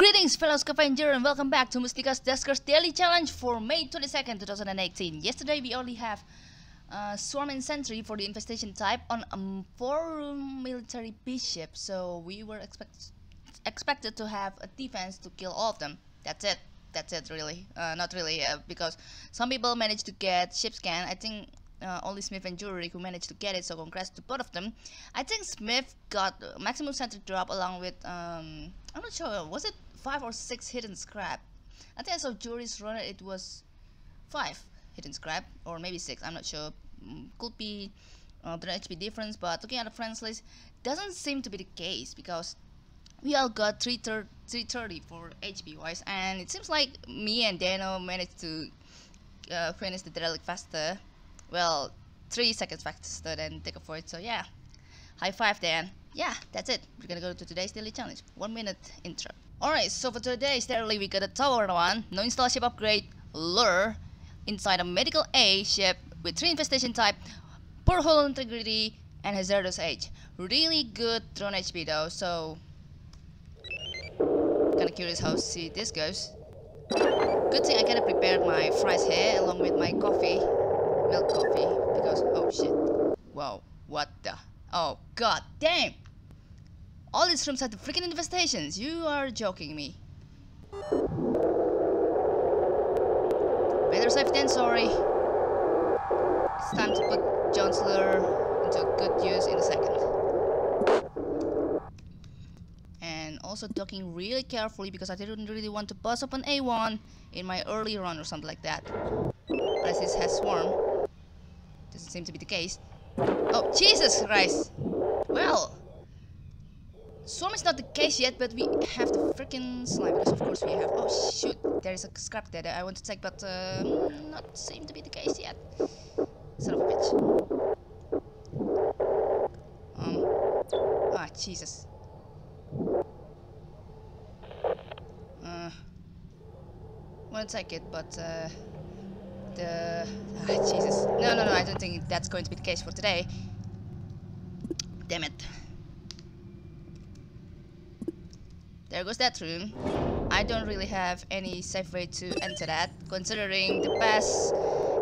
Greetings fellow scavenger and welcome back to Mustika's Duskers Daily Challenge for May 22nd, 2018. Yesterday we only have uh, Swarm and Sentry for the infestation type on a four room military peace ship, so we were expect expected to have a defense to kill all of them. That's it. That's it really. Uh, not really, uh, because some people managed to get ship scan. I think uh, only Smith and Jury who managed to get it, so congrats to both of them. I think Smith got maximum sentry drop along with, um, I'm not sure, was it 5 or 6 hidden scrap? I think I saw Jury's runner, it was 5 hidden scrap, or maybe 6, I'm not sure. Mm, could be uh, the HP difference, but looking at the friends list, doesn't seem to be the case, because we all got 330 for HP wise, and it seems like me and Dano managed to uh, finish the derelict faster well, three seconds faster than take a for it. So yeah, high five Dan. Yeah, that's it. We're gonna go to today's daily challenge. One minute intro. Alright, so for today's daily we got a tower one, no install ship upgrade, lure, inside a medical A ship with three infestation type, poor hull integrity, and hazardous age. Really good drone HP though, so kinda curious how see this goes. Good thing I kinda prepared my fries here along with my coffee milk coffee because oh shit. Wow, what the? Oh god damn! All these rooms have the freaking infestations. You are joking me. Better safe than sorry. It's time to put lure into good use in a second. And also talking really carefully because I didn't really want to bust up an A1 in my early run or something like that. As this has swarm. Doesn't seem to be the case. Oh, Jesus Christ! Well, Swarm is not the case yet, but we have the freaking slime, because of course we have... Oh, shoot! There is a scrap there that I want to take, but uh, not seem to be the case yet. Son of a bitch. Um... Ah, Jesus. Uh... want to take it, but uh the... Ah, Jesus. No, no, no, I don't think that's going to be the case for today. Damn it. There goes that room. I don't really have any safe way to enter that, considering the past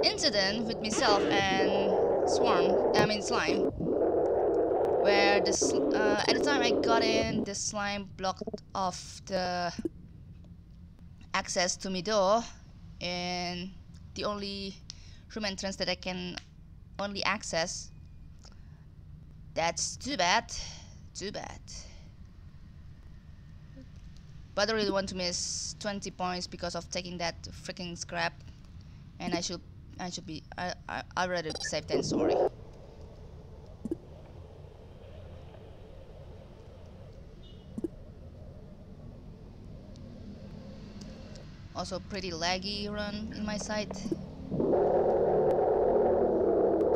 incident with myself and Swarm, I mean Slime, where the uh, at the time I got in, the slime blocked off the access to my door, and the only room entrance that I can only access. That's too bad. Too bad. But I really want to miss 20 points because of taking that freaking scrap. And I should I should be I I I'd rather be safe than sorry. Also pretty laggy run in my site.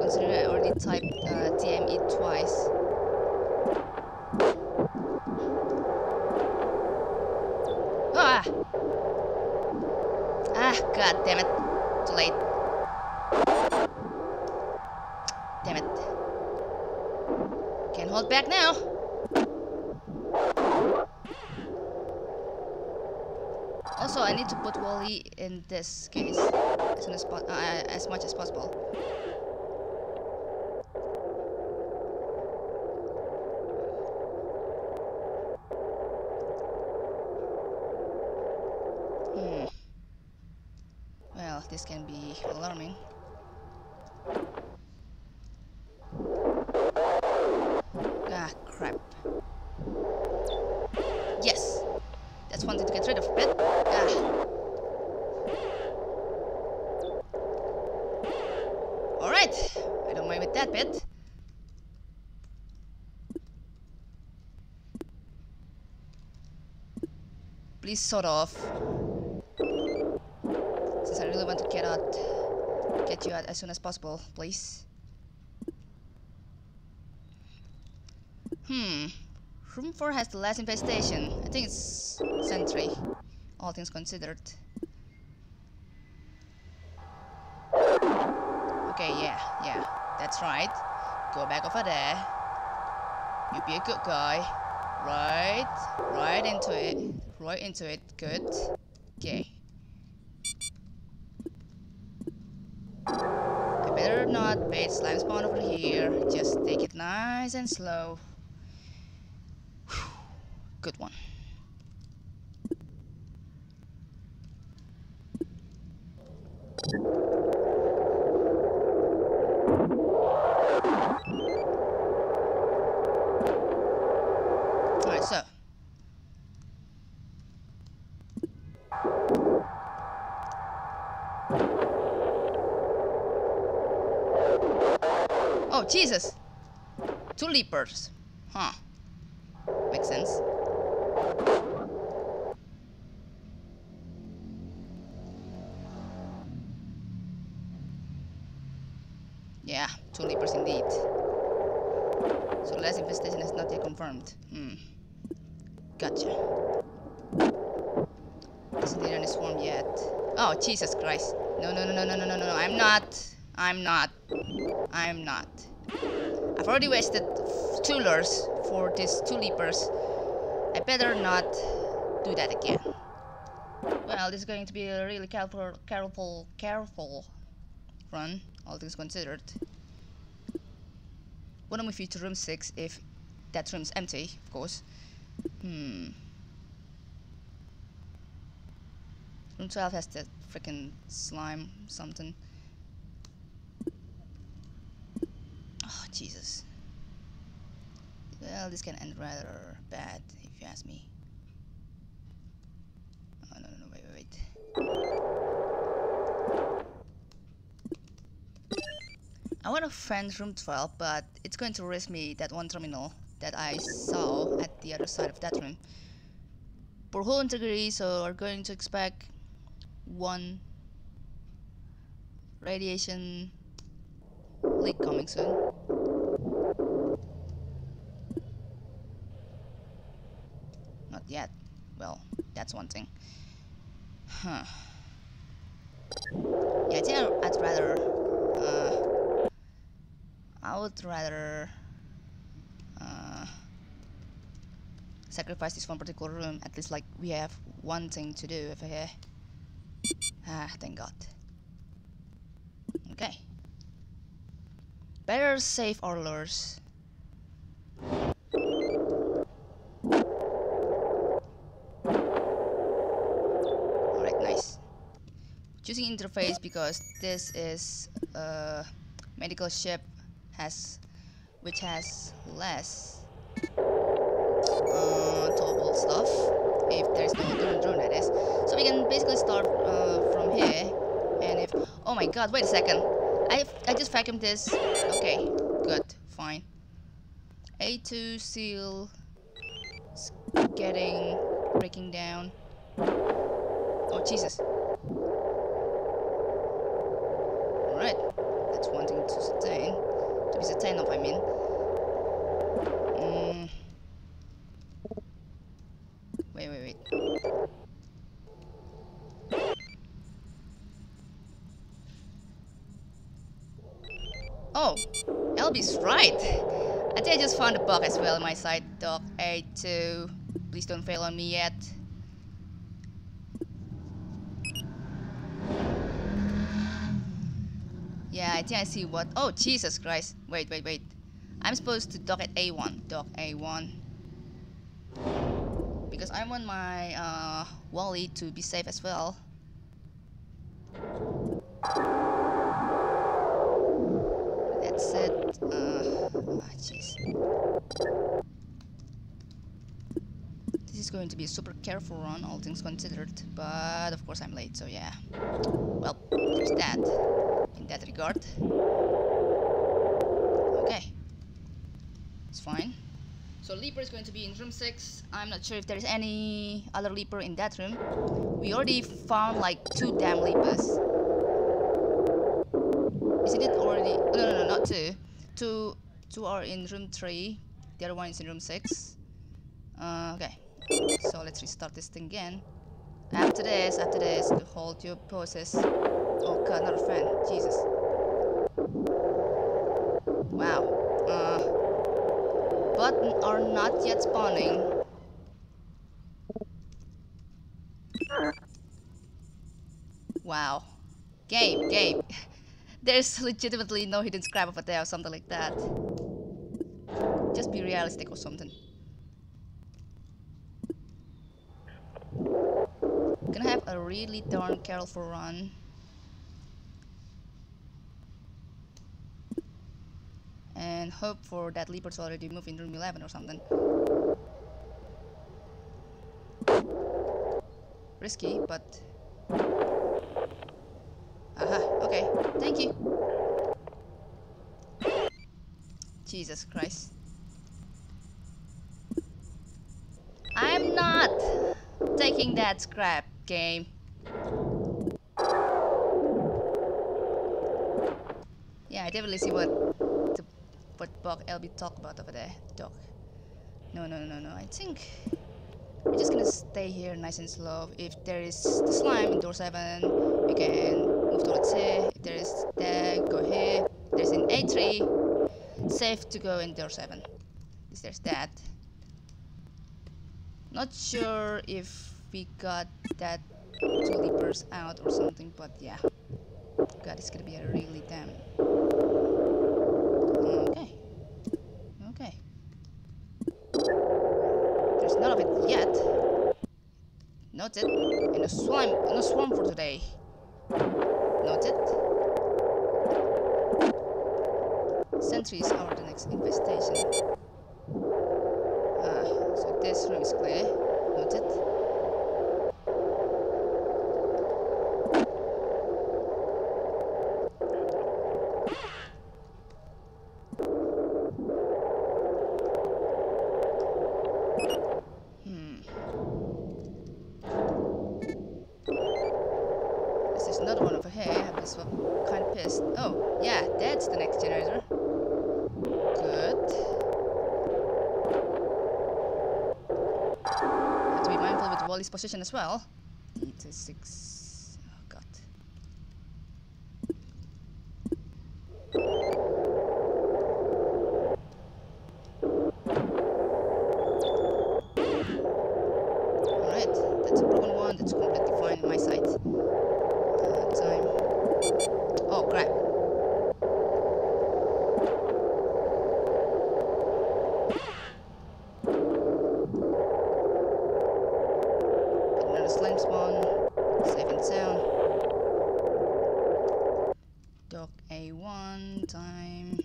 Considering I already typed uh, TME twice. Ah! Ah, god damn it. Too late. Damn it. Can't hold back now. I need to put Wally in this case as, uh, as much as possible. Hmm. Well, this can be alarming. Ah, crap. Yes! That's one thing to get rid of, but... Ah. Alright, I don't mind with that bit. Please sort of. Since I really want to get out, get you out as soon as possible, please. Hmm. Room 4 has the last infestation. I think it's Sentry, all things considered. Okay, yeah, yeah, that's right. Go back over there. You be a good guy. Right. Right into it. Right into it. Good. Okay. I better not bait slime spawn over here. Just take it nice and slow. Good one. two leapers. Huh. Makes sense. Yeah, two leapers indeed. So last infestation is not yet confirmed. Hmm. Gotcha. Isn't even any swarm yet? Oh, Jesus Christ. No, no, no, no, no, no, no, no, I'm not. I'm not. I'm not. I've already wasted two lures for these two leapers. I better not do that again. Well, this is going to be a really careful, careful, careful run, all things considered. What am I to room 6 if that room's empty, of course. Hmm. Room 12 has that freaking slime something. Oh, Jesus. Well, this can end rather bad, if you ask me. Oh, no, no, no, wait, wait, wait. I want to find room 12, but it's going to risk me that one terminal that I saw at the other side of that room. For hull integrity, so we're going to expect one radiation leak coming soon. Yet. Well, that's one thing. Huh. Yeah, I think I'd rather. Uh, I would rather uh, sacrifice this one particular room. At least, like we have one thing to do. over here. ah, thank God. Okay. Better safe or lures. Alright, nice. Choosing interface because this is a medical ship has which has less uh, stuff if there's no drone, drone that is. So we can basically start uh, from here and if oh my god wait a second. I I just vacuumed this. Okay good fine. A2 seal getting breaking down. Oh Jesus alright that's one thing to sustain to be certain of I mean mm. wait wait wait Oh, LB's right. I think I just found a bug as well on my side, Dock A2. Please don't fail on me yet. Yeah, I think I see what. Oh, Jesus Christ. Wait, wait, wait. I'm supposed to dock at A1. Dock A1. Because I want my uh, Wally to be safe as well. That's it. Uh, jeez. This is going to be a super careful run, all things considered. But of course I'm late, so yeah. Well, there's that. That regard. Okay. It's fine. So Leaper is going to be in room 6. I'm not sure if there's any other Leaper in that room. We already found like two damn Leapers. Isn't it already? No, no, no, not two. Two, two are in room 3. The other one is in room 6. Uh, okay. So let's restart this thing again. After this, after this, to hold your poses. Oh god, another fan. Jesus. Wow. Uh, but are not yet spawning. Wow. Game, game. There's legitimately no hidden scrap over there or something like that. Just be realistic or something. Gonna have a really darn careful run. And hope for that leopard's already moved in room 11 or something. Risky, but... Aha, okay, thank you. Jesus Christ. I'm not taking that scrap game. Yeah, I definitely see what what Bog LB talk about over there. Dog. No, no, no, no. I think we're just gonna stay here nice and slow. If there is the slime in door 7, we can move towards here. If there is there, go here. There's an A3, safe to go in door 7. If there's that. Not sure if we got that two leapers out or something, but yeah. God, it's gonna be a really damn. Okay. Okay. There's none of it yet. Noted. And a swarm, and a swarm for today. Noted. Sentries are the next infestation. Ah, so this room is clear. Noted. Hmm. Is there's another one over here? I'm just kind of pissed. Oh, yeah, that's the next generator. Good. Have to be mindful position as well. D6. Oh god. Alright, that's a broken one. That's completely fine on my side. Uh, time. Oh crap. Another slime spawn. Safe and sound. Dock A1 time.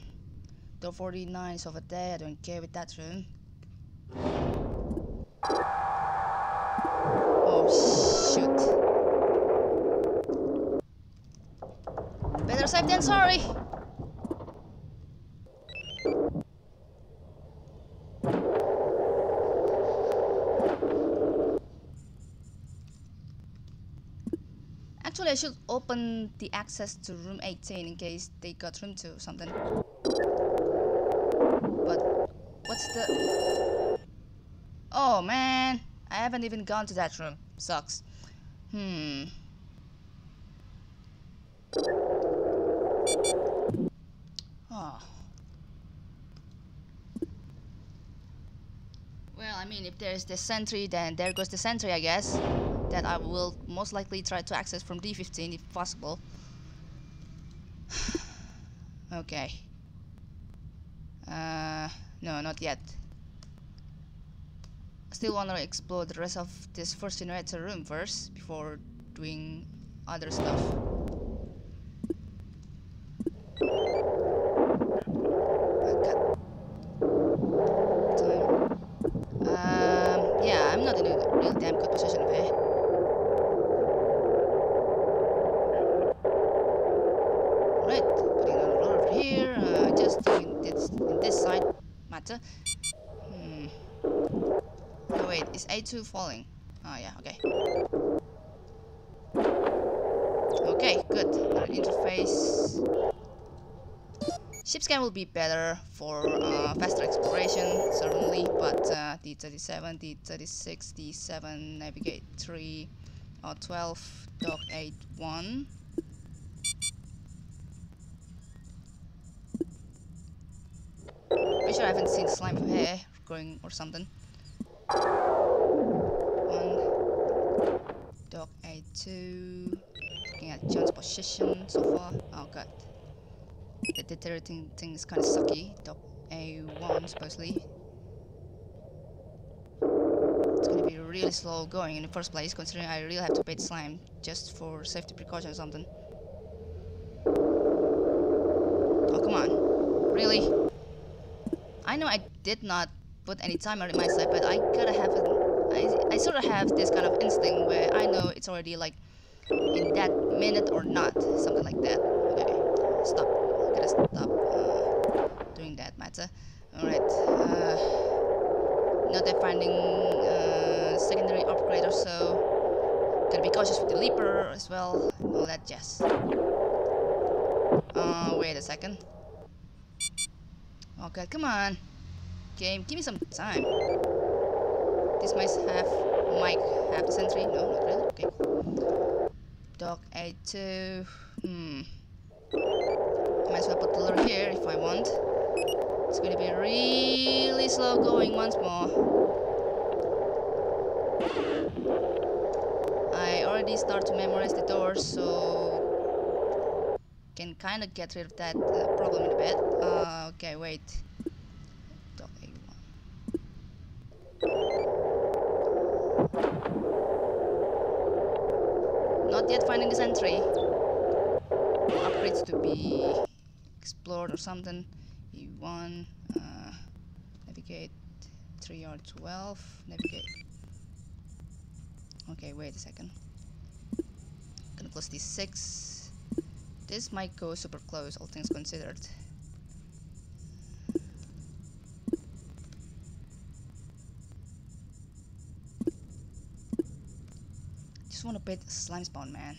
Door 49 is over there. I don't care with that room. Oh shoot. Better safe than sorry. Actually, I should open the access to room 18 in case they got room 2 or something. The... Oh man, I haven't even gone to that room. Sucks. Hmm. Oh. Well, I mean, if there's the sentry, then there goes the sentry, I guess. That I will most likely try to access from D15 if possible. okay. No, not yet. I still wanna explore the rest of this first generator room first before doing other stuff. Um, yeah, I'm not in a real damn good position over here. Right, putting another roller over here. Uh, just in this, in this side matter. Hmm. Oh A2 falling? Oh yeah, okay. Okay, good. Interface. Ship scan will be better for uh, faster exploration, certainly, but uh, D37, D36, D7, navigate 3, or 12, dock 8, 1. Pretty sure I haven't seen slime hair growing or something. One, dock A2. Looking at John's position so far. Oh god. The deteriorating thing is kind of sucky. Dock A1 supposedly. It's gonna be really slow going in the first place, considering I really have to bait slime just for safety precaution or something. Oh come on. Really? I know I did not put any timer in my side, but I gotta have an I, I sort of have this kind of instinct where I know it's already like in that minute or not, something like that. Okay, stop. I gotta stop uh, doing that matter. Alright, uh, not that finding uh, secondary upgrade or so. Gotta be cautious with the leaper as well. All that jazz. Uh, wait a second. Okay, come on. Game, give me some time. This might have might have the sentry. No, not really. Okay. Dock A2. Hmm. Might as well put the lure here if I want. It's gonna be really slow going once more. I already start to memorize the doors, so can kind of get rid of that uh, problem in a bit. Uh, okay, wait. Dock A1. Not yet finding this entry. Upgrades to be explored or something. E1, uh, navigate 3R12, navigate. Okay, wait a second. Gonna close these 6. This might go super close, all things considered. Want to beat slime spawn, man.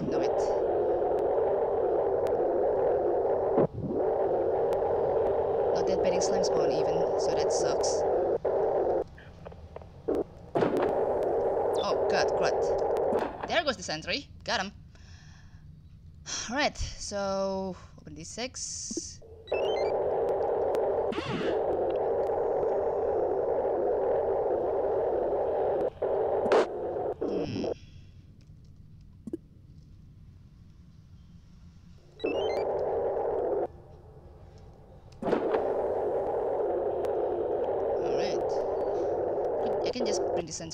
not of it. dead bedding slime spawn even, so that sucks. Oh god, crud. There goes the sentry. Got him. Alright, so open D6.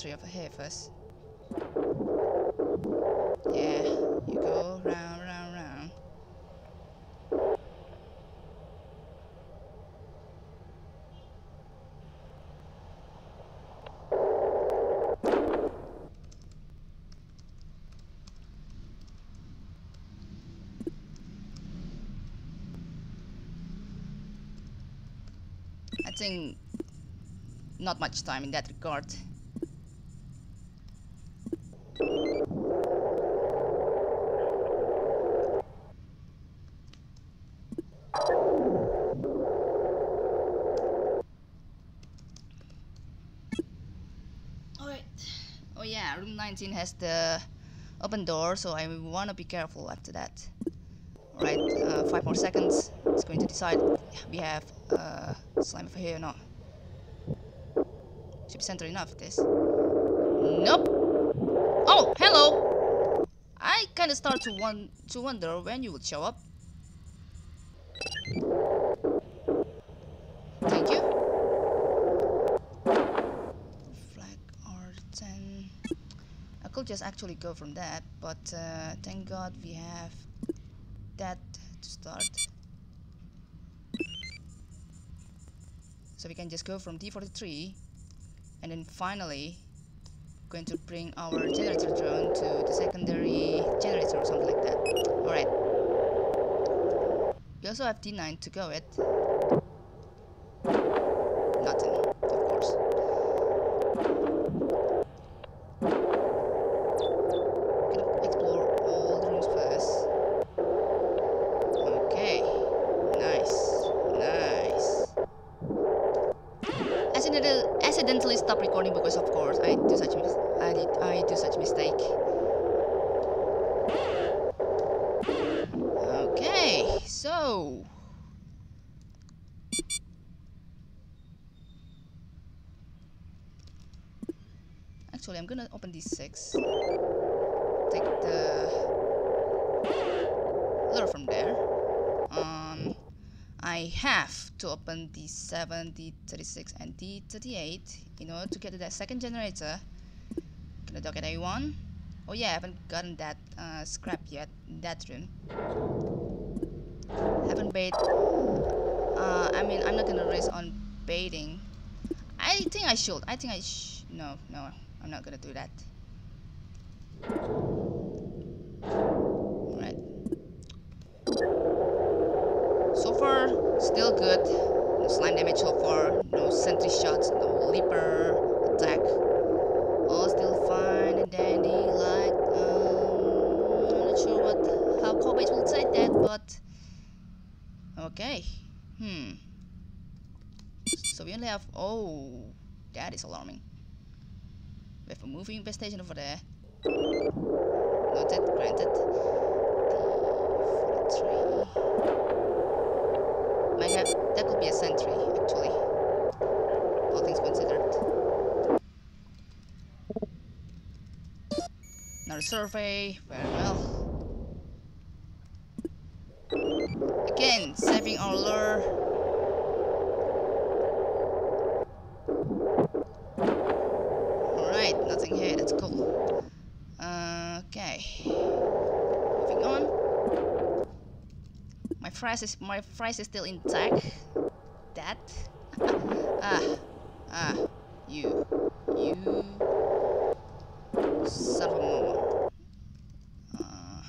Bring over here first. Yeah, you go round, round, round. I think not much time in that regard. Alright. Oh yeah, room 19 has the open door, so I want to be careful after that. Alright, uh, 5 more seconds. It's going to decide we have uh, slime over here or not. Should be center enough, this. Nope. Oh, hello! I kinda start to, want to wonder when you would show up. Thank you. Flag R10. I could just actually go from that, but uh, thank god we have that to start. So we can just go from D43 and then finally going to bring our generator drone to the secondary generator or something like that alright we also have D9 to go with. Nothing, of course. Gonna explore all the rooms first. Okay. Nice. Nice. Accidentally, accidentally stop recording because of course I do such mis I did I do such mistake. Okay, so actually I'm gonna open these six. Take the lure from there. Um I have to open D7, D36 and D38 in order to get to that second generator. Gonna dock at A1. Oh yeah, I haven't gotten that uh, scrap yet in that room. Haven't bait. Uh, I mean, I'm not gonna race on baiting. I think I should. I think I sh. No, no, not gonna do that. Alright. So far, still good. No slime damage so far. No sentry shots. No leaper attack. All still fine and dandy. Like, um, I'm not sure what how Kobe will say that, but okay. Hmm. So we only have. Oh, that is alarming. A moving infestation over there. Noted, granted. D43. Might have, that could be a sentry, actually. All things considered. Another survey, very well. Again, saving our lure. Alright, nothing here, that's cool. Uh, okay. Moving on. Is my fries is still intact. That ah ah you you son of a mama. Uh,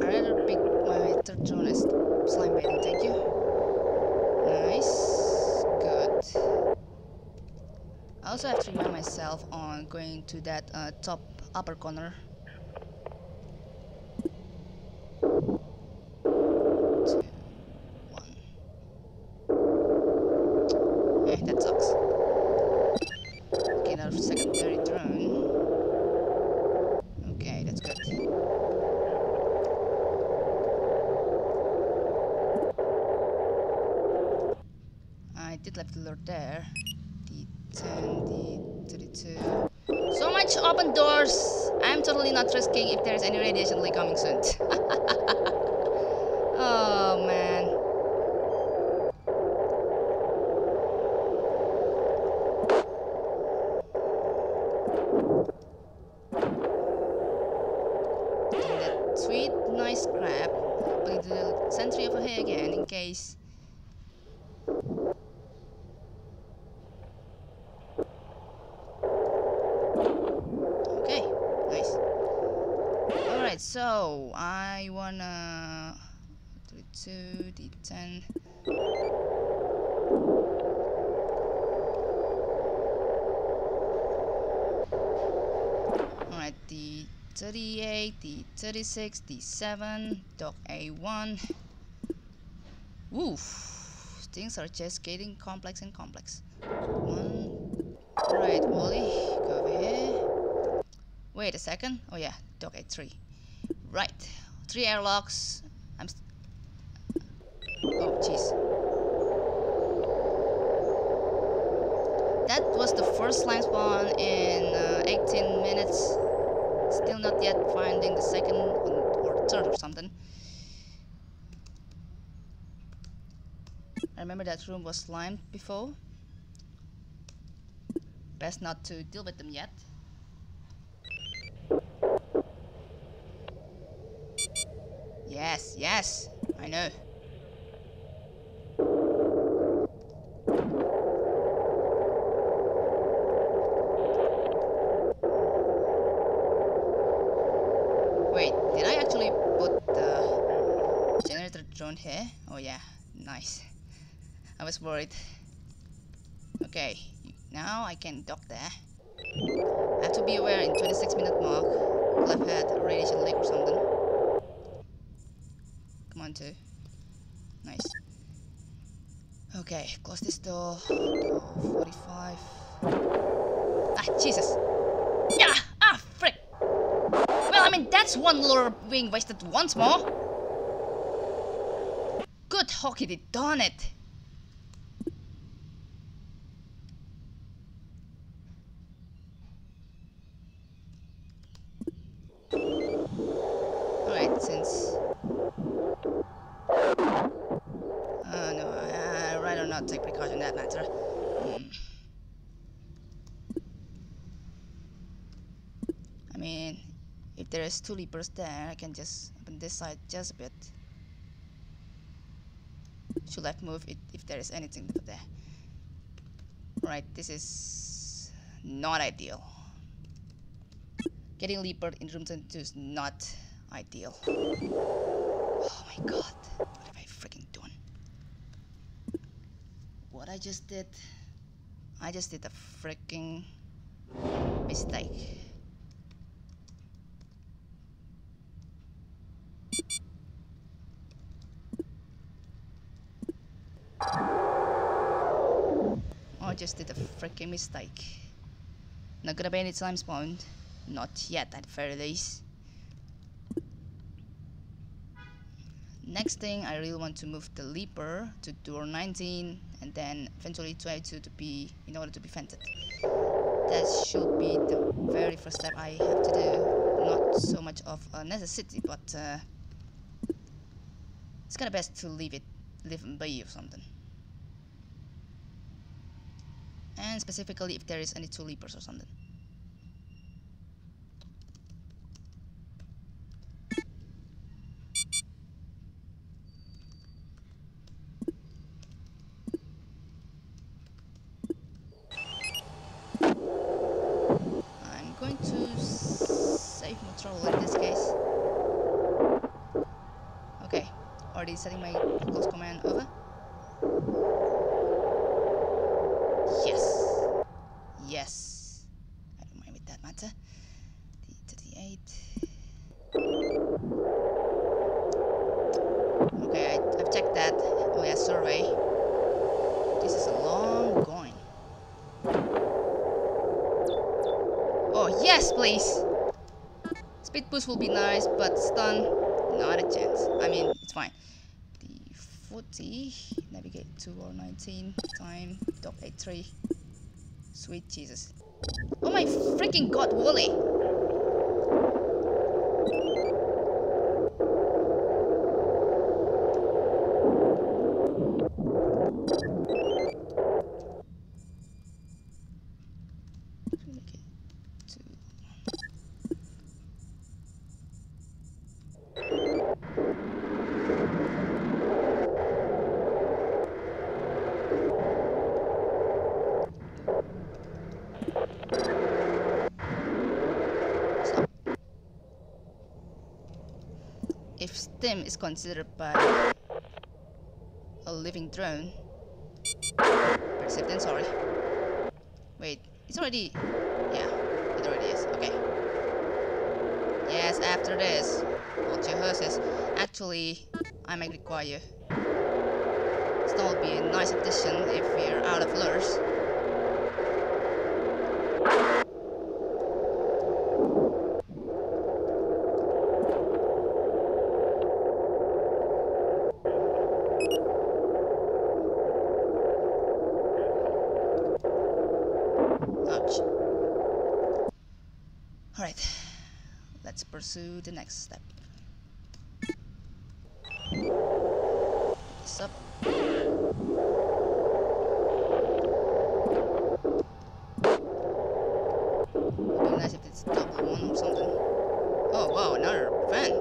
I rather pick my third drone as slime baiting, thank you. Nice. Good. I also have to remind myself on going to that uh, top upper corner. Two, one. Eh, that sucks. Okay, another secondary drone. Okay, that's good. I did left the lure there. D10, D32. So much open doors! I'm totally not risking if there's any radiation leak coming soon. oh man. Getting that sweet, nice scrap. Putting the sentry over here again in case Okay, nice. Alright, so I wanna 32, D10. Alright, D38, D36, D7, Dock A1. Woof, things are just getting complex and complex. One, Right, Wally, go over here. Wait a second. Oh yeah, at three. Right, three airlocks. I'm. Oh jeez. That was the first slime spawn in uh, 18 minutes. Still not yet finding the second or third or something. I remember that room was slimed before. Best not to deal with them yet. Yes, yes, I know. Wait, did I actually put the generator drone here? Oh yeah, nice. I was worried. Okay, now I can dock there. I have to be aware in 26 minute mark. Have had a radiation leak or something. Come on, two. Nice. Okay, close this door. Door 45. Ah, Jesus. Yeah! Ah, frick! Well, I mean, that's one lure being wasted once more. Hockey, darn it! Alright, since... Oh no, I'd rather not take precaution in that matter. Hmm. I mean, if there is two leapers there, I can just open this side just a bit. Should have move it if there is anything there. Right, this is not ideal. Getting leaper in room 22 is not ideal. Oh my god, what have I freaking done? What I just did, I just did a freaking mistake. Just did a freaking mistake. Not gonna be any time spawned. Not yet, at very least. Next thing, I really want to move the leaper to door 19 and then eventually 22 to be in order to be vented. That should be the very first step I have to do. Not so much of a necessity, but uh, it's kind of best to leave it, leave it be or something. And specifically if there is any two leapers or something. I'm going to save my trouble in this case. Okay, already setting my close command over. Yes. Yes. I don't mind with that matter. D38. Okay, I, I've checked that. Oh yeah, survey. This is a long going. Oh, yes, please! Speed boost will be nice, but stun, not a chance. I mean, it's fine. The 40, navigate to or 19, time, top 83. Sweet Jesus. Oh my freaking god, Wally! Is considered by a living drone, perceived then sorry. Wait, it's already. Yeah, it already is. Okay. Yes, after this, hold your horses. Actually, I might require. Still would be a nice addition if we're out of lures. Ouch. Alright, let's pursue the next step. This up. Oh wow, another vent.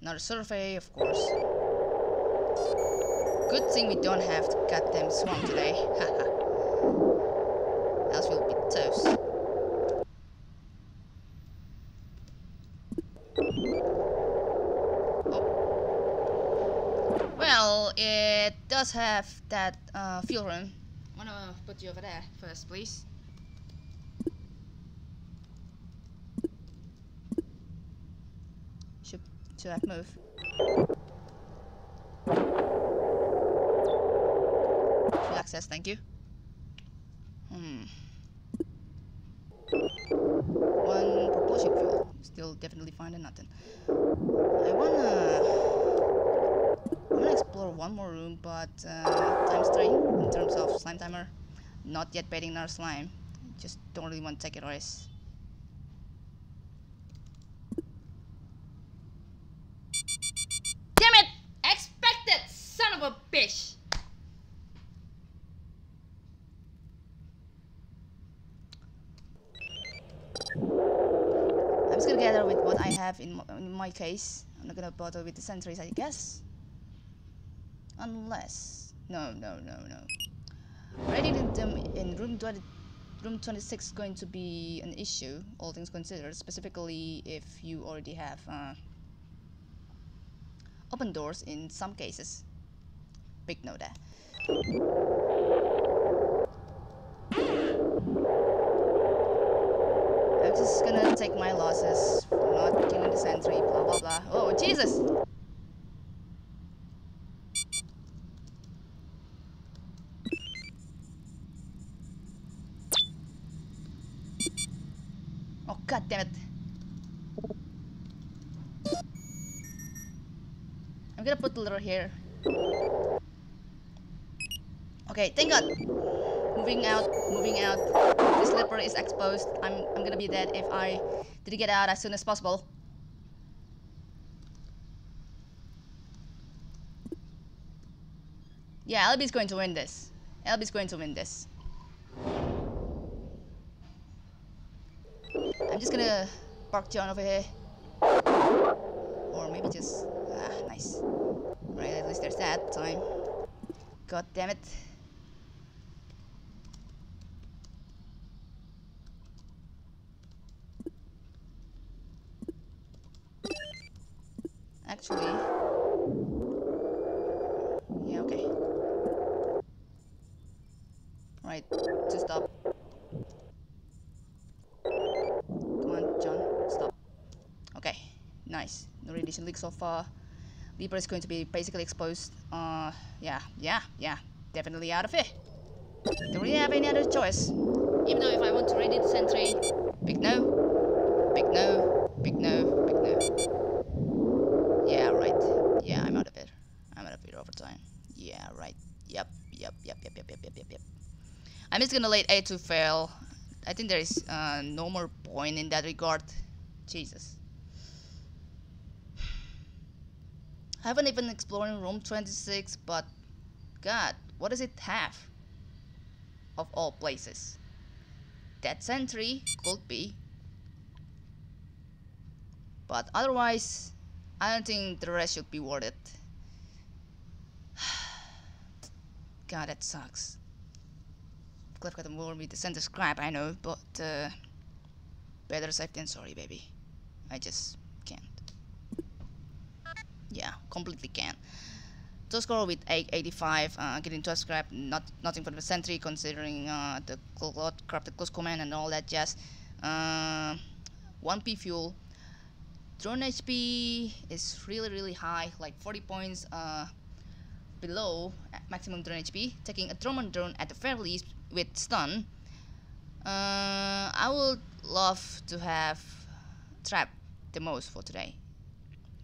Another survey, of course. Good thing we don't have the goddamn swarm today. Haha. Else we'll be toast. Oh. Well, it does have that uh, fuel room. I Wanna put you over there first, please? Should should I move? Access, thank you. Hmm. One propulsion fuel. Still definitely finding nothing. I wanna explore one more room, but uh, time strain in terms of slime timer. Not yet betting our slime. Just don't really want to take a risk. Damn it! Expected, son of a bitch! I'm just gonna gather with what I have in my, in my case. I'm not gonna bother with the sentries, I guess. Unless... No, no, no, no. Reading them in room 20, room 26 is going to be an issue, all things considered, specifically if you already have uh, open doors in some cases. Big no there. I'm just gonna take my losses for not killing the sentry, blah blah blah. Oh, Jesus! Oh, god damn it. I'm gonna put the letter here. Okay, thank god. Moving out, moving out. This slipper is exposed. I'm I'm gonna be dead if I didn't get out as soon as possible. Yeah, LB going to win this. LB going to win this. I'm just gonna park John over here. Or maybe just... Ah, nice. Right, at least there's that time. God damn it. Actually... Yeah, okay. Right, to stop. Come on, John, stop. Okay, nice. No radiation leak so far. Libra is going to be basically exposed. Uh, yeah, yeah, yeah. Definitely out of it. Don't really have any other choice. Even though if I want to raid it sentry, big no, big no, big no, big no. Yeah, right. Yeah, I'm out of it. I'm out of it over time. Yeah, right. Yep, yep, yep, yep, yep, yep, yep, yep. I'm just gonna let A2 fail. I think there is uh, no more point in that regard. Jesus. I haven't even explored room 26, but God, what does it have? Of all places. That sentry could be. But otherwise, I don't think the rest should be worth it. God, that sucks. Cliff got more with the center scrap, I know, but uh, better safe than sorry, baby. I just. Yeah, completely can't. To score with 885, uh, getting 12 scrap, not nothing for the sentry, considering uh, the crafted close command and all that jazz. Uh, 1p fuel. Drone HP is really really high, like 40 points uh, below maximum drone HP. Taking a drone drone at the very least with stun. Uh, I would love to have trap the most for today,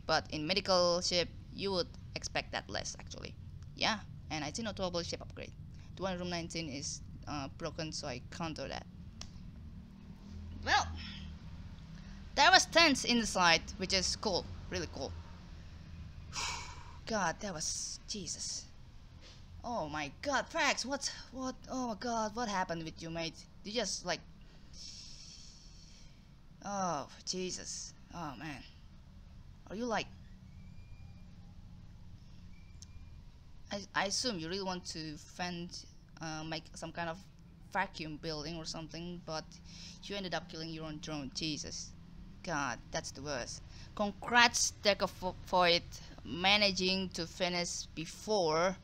but in medical ship you would expect that less actually. Yeah, and I see no double ship upgrade. The one room 19 is uh, broken, so I counter that. Well, there was tents inside, which is cool, really cool. God, that was Jesus. Oh my god, Frax, what, what, oh my god, what happened with you, mate? You just like, oh, Jesus, oh man. Are you like, I, I assume you really want to fend, uh, make some kind of vacuum building or something, but you ended up killing your own drone, Jesus. God, that's the worst. Congrats, Decavoid, managing to finish before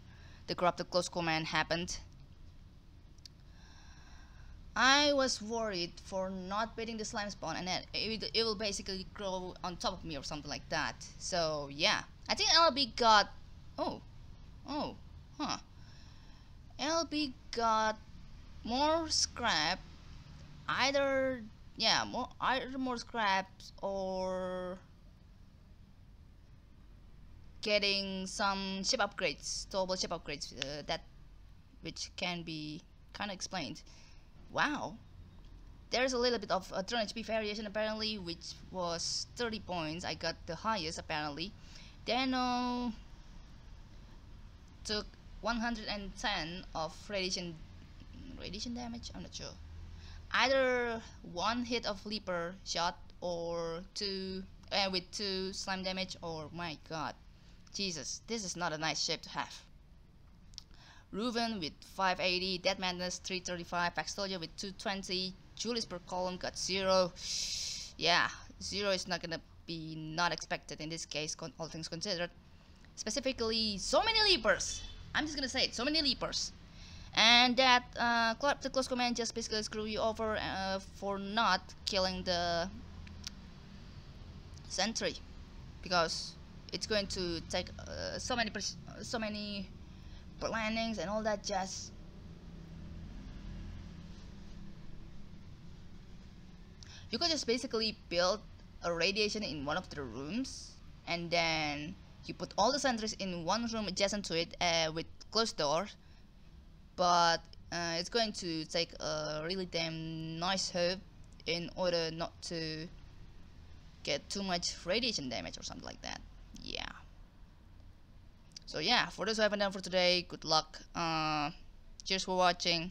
the corrupted close command happened. I was worried for not beating the slime spawn and then it, it will basically grow on top of me or something like that. So yeah, I think LB got, oh, oh, huh. LB got more scrap, either yeah, more either more scraps or getting some ship upgrades, towable ship upgrades uh, that which can be kind of explained. Wow, there's a little bit of a drone HP variation apparently, which was 30 points. I got the highest apparently. Then uh, took 110 of radiation radiation damage. I'm not sure either one hit of leaper shot or two uh, with two slime damage or my god Jesus this is not a nice shape to have Reuven with 580 Dead Madness 335 Phaxtolgia with 220 Julius per column got 0 yeah 0 is not gonna be not expected in this case all things considered. Specifically so many leapers. I'm just gonna say it so many leapers. And that uh, the close command just basically screw you over uh, for not killing the sentry. Because it's going to take uh, so many so many plannings and all that jazz. You could just basically build a radiation in one of the rooms and then you put all the sentries in one room adjacent to it uh, with closed doors but uh, it's going to take a really damn nice herb in order not to get too much radiation damage or something like that so yeah for those who haven't done for today good luck. Uh, cheers for watching.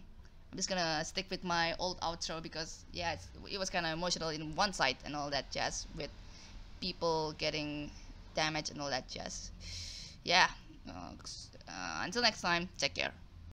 I'm just gonna stick with my old outro because yeah it was kind of emotional in one side and all that jazz with people getting damage and all that jazz. Yeah uh, uh, until next time take care